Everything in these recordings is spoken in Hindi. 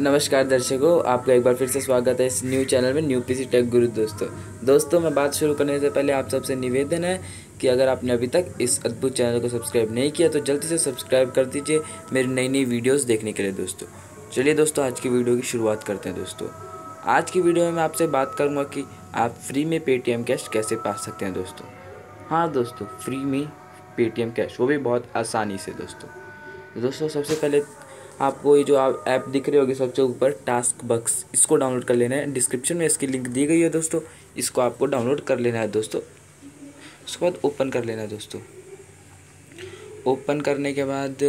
नमस्कार दर्शकों, आपका एक बार फिर से स्वागत है इस न्यू चैनल में न्यू पीसी टेक गुरु दोस्तों। दोस्तों, मैं बात शुरू करने से पहले आप सबसे निवेदन है कि अगर आपने अभी तक इस अद्भुत चैनल को सब्सक्राइब नहीं किया तो जल्दी से सब्सक्राइब कर दीजिए मेरी नई नई वीडियोज़ देखने के लिए दोस्तों। चलिए दोस्तों, आज की वीडियो की शुरुआत करते हैं दोस्तों। आज की वीडियो में मैं आपसे बात करूँगा कि आप फ्री में पेटीएम कैश कैसे पा सकते हैं दोस्तों। हाँ दोस्तों फ्री में पेटीएम कैश वो भी बहुत आसानी से दोस्तों। दोस्तों, सबसे पहले आपको ये जो आप ऐप दिख रही होगी सबसे ऊपर टास्क बक्स इसको डाउनलोड कर लेना है। डिस्क्रिप्शन में इसकी लिंक दी गई है दोस्तों। इसको आपको डाउनलोड कर लेना है दोस्तों। उसके बाद ओपन कर लेना है दोस्तों। ओपन करने के बाद,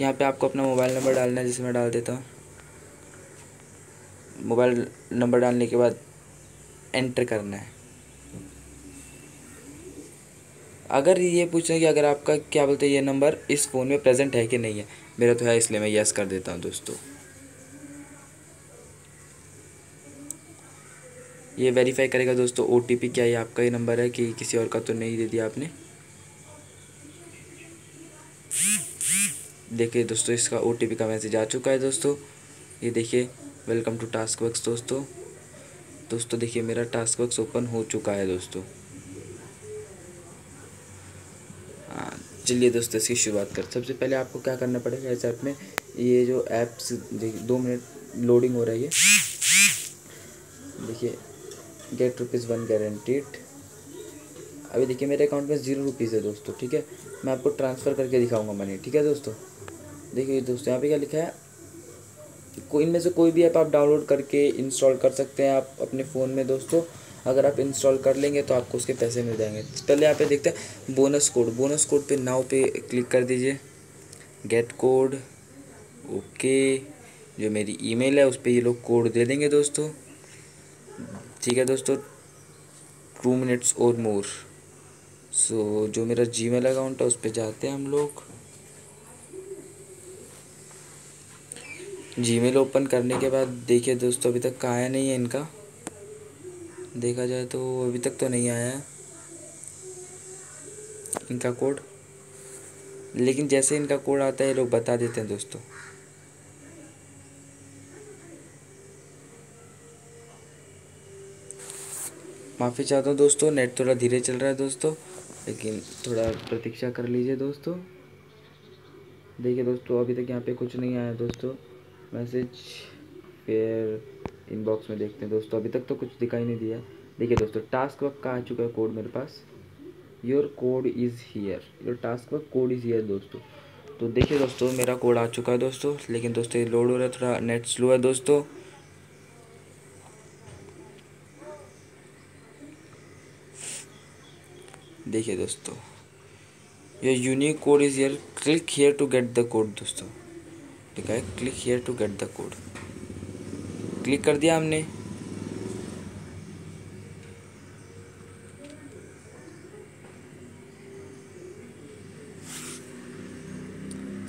यहाँ पे आपको अपना मोबाइल नंबर डालना है जिसे मैं डाल देता हूँ। मोबाइल नंबर डालने के बाद एंटर करना है। अगर ये पूछें कि अगर आपका क्या बोलते हैं, ये नंबर इस फ़ोन में प्रेजेंट है कि नहीं है? मेरा तो है, इसलिए मैं यस कर देता हूँ दोस्तों। ये वेरीफाई करेगा दोस्तों ओटीपी क्या ये आपका ही नंबर है कि किसी और का तो नहीं दे दिया आपने? देखिए दोस्तों, इसका ओटीपी का मैसेज आ चुका है दोस्तों। ये देखिए वेलकम टू टास्क वर्क्स दोस्तों। दोस्तों, देखिए मेरा टास्क वर्क्स ओपन हो चुका है दोस्तों। चलिए दोस्तों, इसकी शुरुआत कर सबसे पहले आपको क्या करना पड़ेगा इस ऐप में? ये जो ऐप्स देखिए, दो मिनट लोडिंग हो रही है। देखिए गेट रुपीज़ वन गारंटीड अभी देखिए, मेरे अकाउंट में ज़ीरो रुपीज़ है दोस्तों, ठीक है? मैं आपको ट्रांसफ़र करके दिखाऊँगा मनी ठीक है दोस्तों? देखिए दोस्तों, यहाँ पे क्या लिखा है? कोई इनमें से कोई भी ऐप आप डाउनलोड करके इंस्टॉल कर सकते हैं आप अपने फ़ोन में दोस्तों। अगर आप इंस्टॉल कर लेंगे तो आपको उसके पैसे मिल जाएँगे। पहले यहाँ पे देखते हैं बोनस कोड बोनस कोड पे नाव पे क्लिक कर दीजिए। गेट कोड ओके जो मेरी ईमेल है उस पर ये लोग कोड दे देंगे दोस्तों। ठीक है दोस्तों टू मिनट्स और मोर सो जो मेरा जी मेल अकाउंट है उस पर जाते हैं हम लोग। जी मेल ओपन करने के बाद देखिए दोस्तों, अभी तक कहा नहीं है इनका। देखा जाए तो अभी तक तो नहीं आया है। इनका कोड। लेकिन जैसे इनका कोड आता है लोग बता देते हैं दोस्तों। माफ़ी चाहता हूँ दोस्तों, नेट थोड़ा धीरे चल रहा है दोस्तों, लेकिन थोड़ा प्रतीक्षा कर लीजिए दोस्तों। देखिए दोस्तों, अभी तक यहाँ पे कुछ नहीं आया दोस्तों। मैसेज, फिर इनबॉक्स में देखते हैं दोस्तों। अभी तक तो कुछ दिखाई नहीं दिया। देखिए दोस्तों टास्क वर्क का आ चुका है कोड मेरे पास। Your code is here your task work code is here दोस्तों। तो देखिए दोस्तों, मेरा कोड आ चुका है दोस्तों। लेकिन दोस्तों, ये लोड हो रहा है, थोड़ा नेट स्लो है दोस्तों। देखिए दोस्तों ये unique code is here click here to get the code दोस्तों। ठीक है click here to get the code click कर दिया हमने।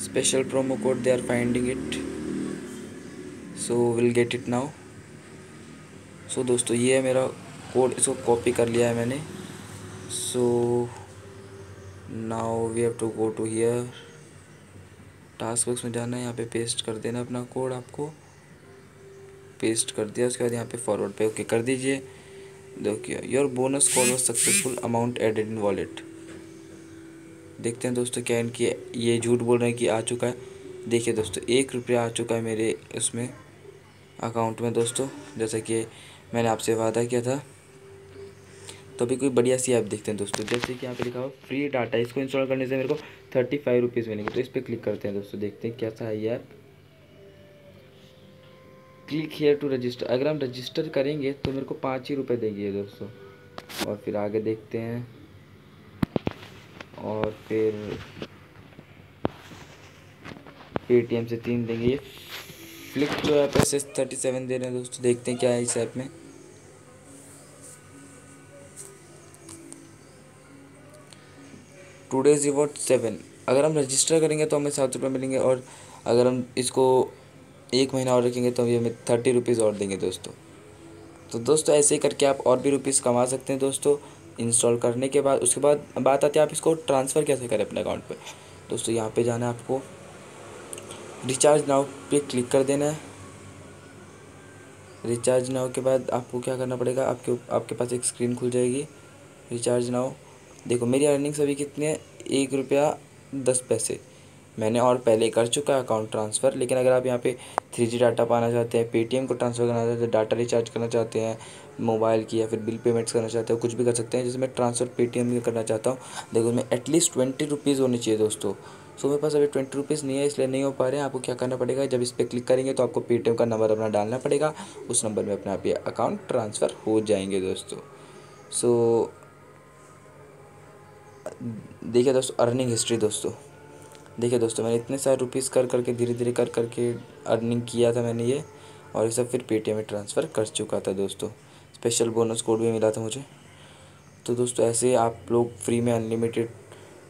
Special promo code they are finding it so will get it now so दोस्तों, ये है मेरा कोड इसको कॉपी कर लिया है मैंने। So now we have to go to here task box में जाना है, यहाँ पे पेस्ट कर देना अपना कोड आपको। पेस्ट कर दिया, उसके बाद यहाँ पे फॉरवर्ड पे ओके कर दीजिए। देखिए your bonus call was successful amount added in wallet देखते हैं दोस्तों क्या इनकी, ये झूठ बोल रहे हैं कि आ चुका है। देखिए दोस्तों, एक रुपया आ चुका है मेरे उसमें अकाउंट में दोस्तों। जैसा कि मैंने आपसे वादा किया था। तो अभी कोई बढ़िया सी ऐप देखते हैं दोस्तों। जैसे कि यहाँ पे लिखा हुआ फ्री डाटा इसको इंस्टॉल करने से मेरे को थर्टी फाइव रुपीज़ मिलेंगे। तो इस पर क्लिक करते हैं दोस्तों, देखते हैं कैसा है ये app click here to register अगर हम रजिस्टर करेंगे तो मेरे को पाँच ही रुपये देंगे दोस्तों और फिर आगे देखते हैं। और फिर पेटीएम से तीन देंगे। ये फ्लिक जो है पैसे थर्टी सेवन दे रहे हैं दोस्तों। देखते हैं क्या है इस ऐप में। टू डेज़ रिवॉर्ड सेवन अगर हम रजिस्टर करेंगे तो हमें सात रुपये मिलेंगे। और अगर हम इसको एक महीना और रखेंगे तो ये हमें थर्टी रुपीज़ और देंगे दोस्तों। तो दोस्तों, ऐसे ही करके आप और भी रुपीज़ कमा सकते हैं दोस्तों इंस्टॉल करने के बाद। उसके बाद बात आती है आप इसको ट्रांसफ़र कैसे करें अपने अकाउंट पे। दोस्तों, यहाँ पे जाना है आपको। रिचार्ज नाव पे क्लिक कर देना है। रिचार्ज नाव के बाद आपको क्या करना पड़ेगा? आपके आपके पास एक स्क्रीन खुल जाएगी। रिचार्ज नाउ देखो, मेरी अर्निंग्स अभी कितनी है? एक रुपया दस पैसे। मैंने और पहले कर चुका है अकाउंट ट्रांसफ़र लेकिन अगर आप यहाँ पे थ्री जी डाटा पाना चाहते हैं पेटीएम को ट्रांसफ़र करना चाहते हैं डाटा रिचार्ज करना चाहते हैं मोबाइल की या फिर बिल पेमेंट्स करना चाहते हो, कुछ भी कर सकते हैं, जैसे मैं ट्रांसफ़र पेटीएम में करना चाहता हूँ। देखो उसमें एटलीस्ट ट्वेंटी रुपीज़ होनी चाहिए दोस्तों। सो मेरे पास अभी ट्वेंटी रुपीज़ नहीं है, इसलिए नहीं हो पा रहे हैं। आपको क्या करना पड़ेगा? जब इस पर क्लिक करेंगे तो आपको पेटीएम का नंबर अपना डालना पड़ेगा। उस नंबर में अपना आप ये अकाउंट ट्रांसफ़र हो जाएँगे दोस्तों। सो देखिए दोस्तों अर्निंग हिस्ट्री दोस्तों। देखिए दोस्तों, मैंने इतने सारे रुपीज़ कर करके धीरे धीरे कर करके अर्निंग किया था मैंने ये, और ये सब फिर पेटीएम में ट्रांसफ़र कर चुका था दोस्तों। स्पेशल बोनस कोड भी मिला था मुझे। तो दोस्तों, ऐसे आप लोग फ्री में अनलिमिटेड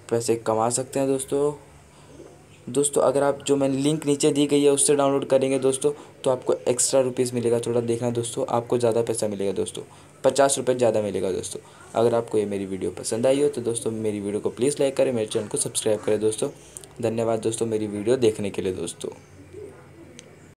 पैसे कमा सकते हैं दोस्तों। दोस्तों, अगर आप, जो मैंने लिंक नीचे दी गई है, उससे डाउनलोड करेंगे दोस्तों तो आपको एक्स्ट्रा रुपीज़ मिलेगा। थोड़ा देखना दोस्तों, आपको ज़्यादा पैसा मिलेगा दोस्तों। पचास रुपये ज़्यादा मिलेगा दोस्तों। अगर आपको ये मेरी वीडियो पसंद आई हो तो दोस्तों, मेरी वीडियो को प्लीज़ लाइक करें, मेरे चैनल को सब्सक्राइब करें दोस्तों। धन्यवाद दोस्तों मेरी वीडियो देखने के लिए दोस्तों।